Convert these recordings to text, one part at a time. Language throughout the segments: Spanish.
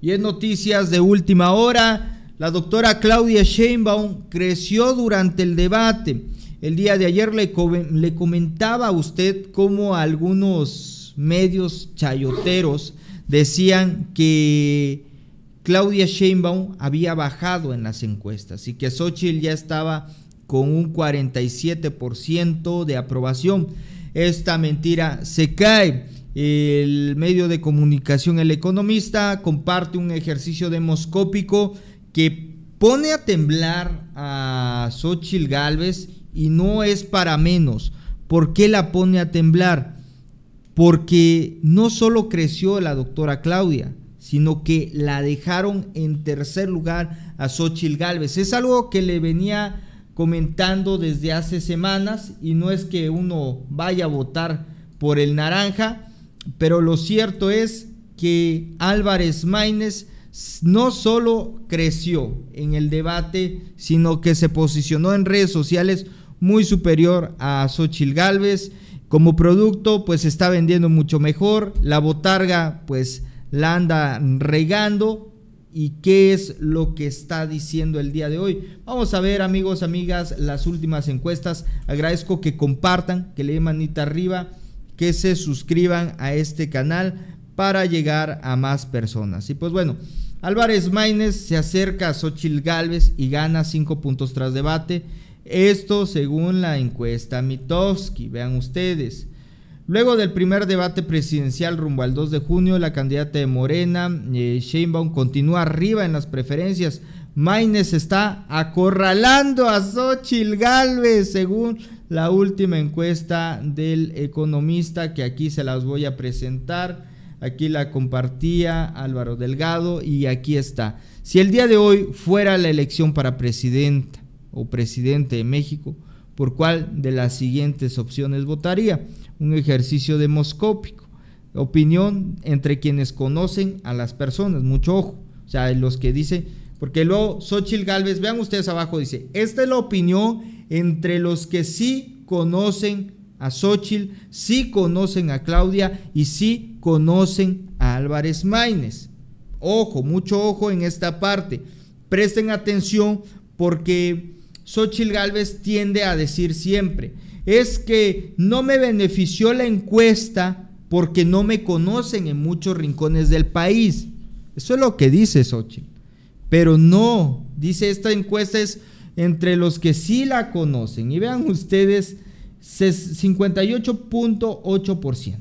Y en noticias de última hora, la doctora Claudia Sheinbaum creció durante el debate. El día de ayer le, comentaba a usted cómo algunos medios chayoteros decían que Claudia Sheinbaum había bajado en las encuestas y que Xochitl ya estaba con un 47% de aprobación. Esta mentira se cae. El medio de comunicación El Economista comparte un ejercicio demoscópico que pone a temblar a Xochitl Galvez y no es para menos. ¿Por qué la pone a temblar? Porque no solo creció la doctora Claudia, sino que la dejaron en tercer lugar a Xochitl Galvez. Es algo que le venía comentando desde hace semanas y no es que uno vaya a votar por el naranja, pero lo cierto es que Álvarez Maínez no solo creció en el debate, sino que se posicionó en redes sociales muy superior a Xochil Gálvez. Como producto, pues está vendiendo mucho mejor. La botarga, pues la anda regando. ¿Y qué es lo que está diciendo el día de hoy? Vamos a ver, amigos, amigas, las últimas encuestas. Agradezco que compartan, que le den manita arriba que se suscriban a este canal para llegar a más personas. Y pues bueno, Álvarez Maínez se acerca a Xochil Gálvez y gana 5 puntos tras debate. Esto según la encuesta Mitowski, vean ustedes. Luego del primer debate presidencial rumbo al 2 de junio, la candidata de Morena, eh, Sheinbaum, continúa arriba en las preferencias. Maines está acorralando a Xochil Gálvez, según la última encuesta del economista que aquí se las voy a presentar. Aquí la compartía Álvaro Delgado y aquí está. Si el día de hoy fuera la elección para presidenta o presidente de México, ¿por cuál de las siguientes opciones votaría? Un ejercicio demoscópico. Opinión entre quienes conocen a las personas, mucho ojo. O sea, los que dicen, porque luego Xochitl Galvez, vean ustedes abajo, dice, esta es la opinión entre los que sí conocen a Xochitl, sí conocen a Claudia y sí conocen a Álvarez Maínez. Ojo, mucho ojo en esta parte. Presten atención porque Xochitl Galvez tiende a decir siempre, es que no me benefició la encuesta porque no me conocen en muchos rincones del país. Eso es lo que dice Xochitl. Pero no, dice esta encuesta es entre los que sí la conocen. Y vean ustedes, 58.8%,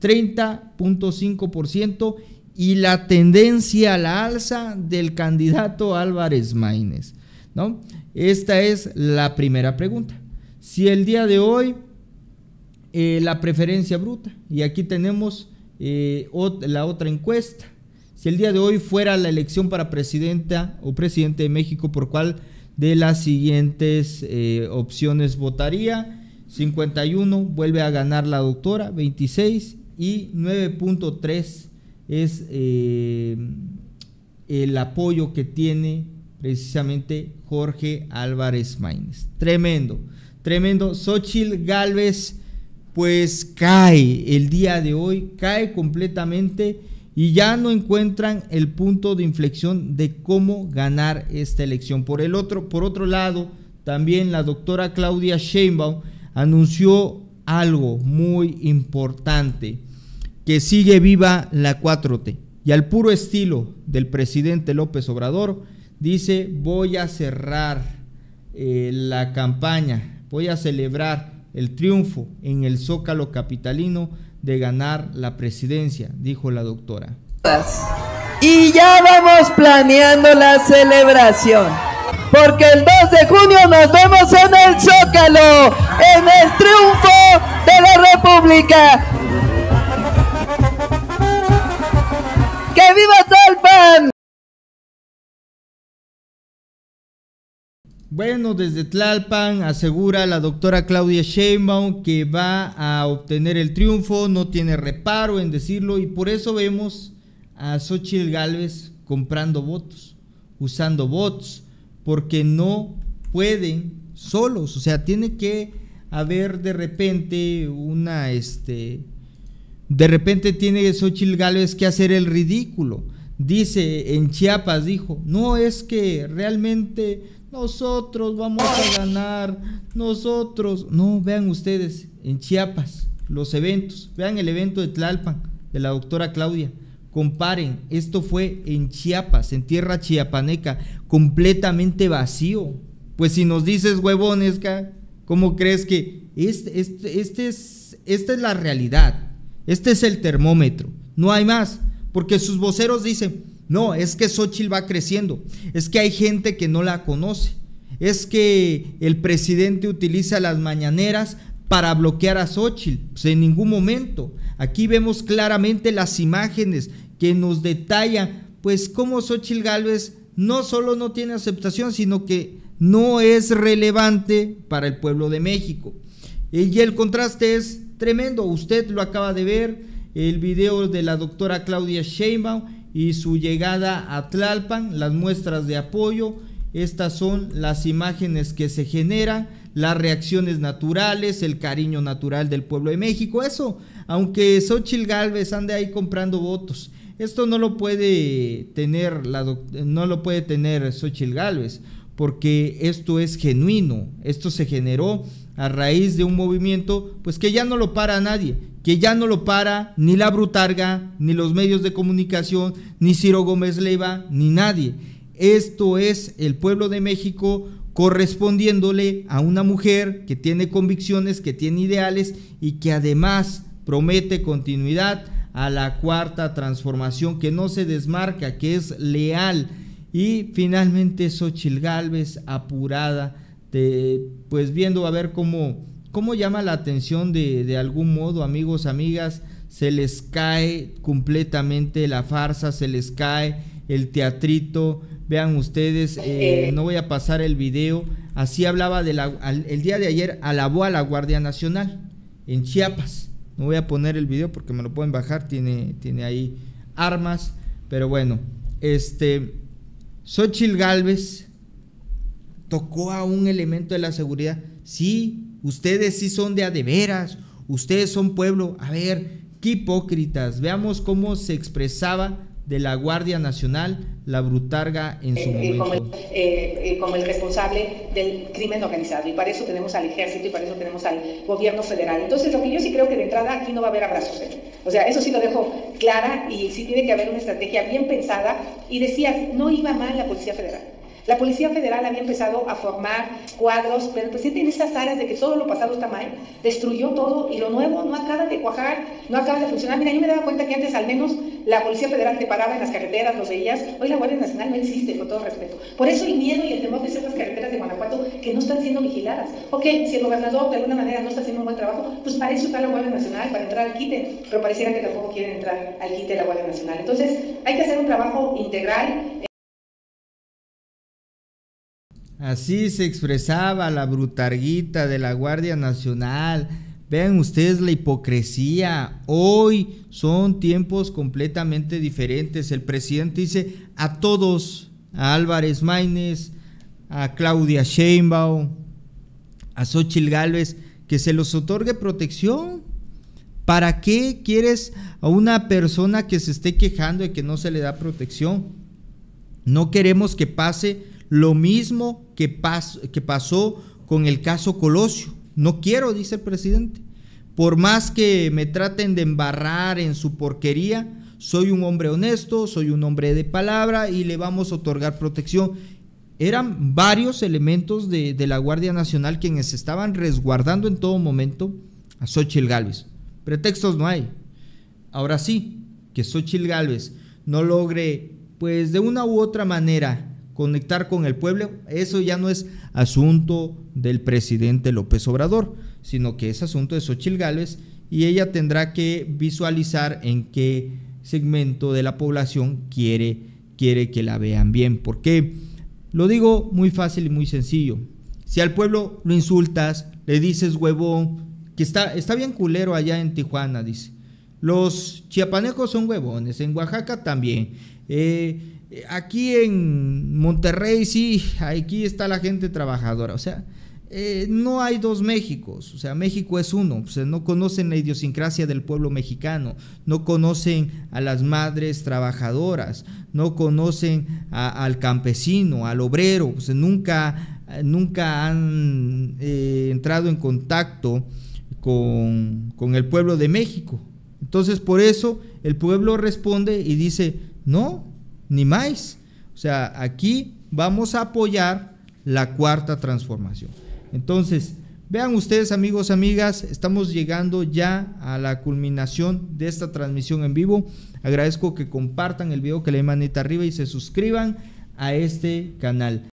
30.5% y la tendencia a la alza del candidato Álvarez Maínez. ¿no? Esta es la primera pregunta. Si el día de hoy eh, la preferencia bruta, y aquí tenemos eh, la otra encuesta, si el día de hoy fuera la elección para presidenta o presidente de México, por cuál de las siguientes eh, opciones votaría. 51 vuelve a ganar la doctora, 26 y 9.3 es eh, el apoyo que tiene precisamente Jorge Álvarez Maínez. Tremendo, tremendo. Xochitl Galvez pues cae el día de hoy, cae completamente y ya no encuentran el punto de inflexión de cómo ganar esta elección. Por el otro, por otro lado, también la doctora Claudia Sheinbaum anunció algo muy importante, que sigue viva la 4T. Y al puro estilo del presidente López Obrador, dice, voy a cerrar eh, la campaña, voy a celebrar el triunfo en el Zócalo Capitalino de ganar la presidencia, dijo la doctora. Y ya vamos planeando la celebración. Porque el 2 de junio nos vemos en el Zócalo, en el triunfo de la República. ¡Que viva Talpan! Bueno, desde Tlalpan asegura la doctora Claudia Sheinbaum que va a obtener el triunfo, no tiene reparo en decirlo y por eso vemos a Xochitl Galvez comprando votos, usando bots, porque no pueden solos, o sea, tiene que haber de repente una, este, de repente tiene Xochitl Galvez que hacer el ridículo. Dice en Chiapas, dijo, no es que realmente nosotros vamos a ganar, nosotros, no, vean ustedes, en Chiapas, los eventos, vean el evento de Tlalpan, de la doctora Claudia, comparen, esto fue en Chiapas, en tierra chiapaneca, completamente vacío. Pues si nos dices huevones, ¿cómo crees que este, este, este es, esta es la realidad? Este es el termómetro, no hay más, porque sus voceros dicen, no, es que Xochitl va creciendo, es que hay gente que no la conoce, es que el presidente utiliza las mañaneras para bloquear a Xochitl, pues en ningún momento. Aquí vemos claramente las imágenes que nos detallan, pues cómo Xochitl Gálvez no solo no tiene aceptación, sino que no es relevante para el pueblo de México. Y el contraste es tremendo, usted lo acaba de ver, el video de la doctora Claudia Sheinbaum y su llegada a Tlalpan, las muestras de apoyo, estas son las imágenes que se generan, las reacciones naturales, el cariño natural del pueblo de México, eso, aunque Xochitl Galvez ande ahí comprando votos, esto no lo puede tener la no lo puede tener Xochitl Galvez, porque esto es genuino, esto se generó a raíz de un movimiento pues que ya no lo para nadie, que ya no lo para ni la Brutarga, ni los medios de comunicación, ni Ciro Gómez Leiva, ni nadie. Esto es el pueblo de México correspondiéndole a una mujer que tiene convicciones, que tiene ideales y que además promete continuidad a la cuarta transformación que no se desmarca, que es leal. Y finalmente Xochil Gálvez apurada pues viendo a ver cómo, cómo llama la atención de, de algún modo, amigos, amigas, se les cae completamente la farsa, se les cae el teatrito. Vean ustedes, eh, no voy a pasar el video. Así hablaba de la, el día de ayer, alabó a la Guardia Nacional en Chiapas. No voy a poner el video porque me lo pueden bajar, tiene, tiene ahí armas. Pero bueno, este, Xochil Galvez tocó a un elemento de la seguridad. Sí, ustedes sí son de a de veras, ustedes son pueblo. A ver, qué hipócritas. Veamos cómo se expresaba de la Guardia Nacional, la Brutarga en su eh, momento. Como el, eh, eh, como el, responsable del crimen organizado. Y para eso tenemos al ejército y para eso tenemos al gobierno federal. Entonces, lo que yo sí creo que de entrada aquí no va a haber abrazos. O sea, eso sí lo dejo clara y sí tiene que haber una estrategia bien pensada. Y decías, no iba mal la Policía Federal. La Policía Federal había empezado a formar cuadros, pero el presidente en estas áreas de que todo lo pasado está mal, destruyó todo y lo nuevo no acaba de cuajar, no acaba de funcionar. Mira, yo me daba cuenta que antes al menos la Policía Federal te paraba en las carreteras, los veías. Hoy la Guardia Nacional no existe, con todo respeto. Por eso el miedo y el temor de ciertas carreteras de Guanajuato que no están siendo vigiladas. Ok, si el gobernador de alguna manera no está haciendo un buen trabajo, pues para eso está la Guardia Nacional, para entrar al quite, pero pareciera que tampoco quieren entrar al quite de la Guardia Nacional. Entonces, hay que hacer un trabajo integral. Así se expresaba la brutarguita de la Guardia Nacional. Vean ustedes la hipocresía. Hoy son tiempos completamente diferentes. El presidente dice a todos, a Álvarez Maínez, a Claudia Sheinbaum, a Xochitl Gálvez, que se los otorgue protección. ¿Para qué quieres a una persona que se esté quejando de que no se le da protección? No queremos que pase lo mismo que, que pasó con el caso Colosio. No quiero, dice el presidente. Por más que me traten de embarrar en su porquería, soy un hombre honesto, soy un hombre de palabra y le vamos a otorgar protección. Eran varios elementos de, de la Guardia Nacional quienes estaban resguardando en todo momento a Xochitl Gálvez. Pretextos no hay. Ahora sí, que Xochitl Gálvez no logre, pues de una u otra manera, conectar con el pueblo, eso ya no es asunto del presidente López Obrador, sino que es asunto de Xochitl Gálvez y ella tendrá que visualizar en qué segmento de la población quiere, quiere que la vean bien. Porque lo digo muy fácil y muy sencillo. Si al pueblo lo insultas, le dices huevón, que está, está bien culero allá en Tijuana, dice. Los chiapanecos son huevones, en Oaxaca también. Eh, aquí en Monterrey sí, aquí está la gente trabajadora. O sea, eh, no hay dos Méxicos, o sea, México es uno, o sea, no conocen la idiosincrasia del pueblo mexicano, no conocen a las madres trabajadoras, no conocen al campesino, al obrero, o sea, nunca, nunca han eh, entrado en contacto con, con el pueblo de México. Entonces, por eso el pueblo responde y dice, no, ni más. O sea, aquí vamos a apoyar la cuarta transformación. Entonces, vean ustedes amigos, amigas, estamos llegando ya a la culminación de esta transmisión en vivo. Agradezco que compartan el video, que le den manita arriba y se suscriban a este canal.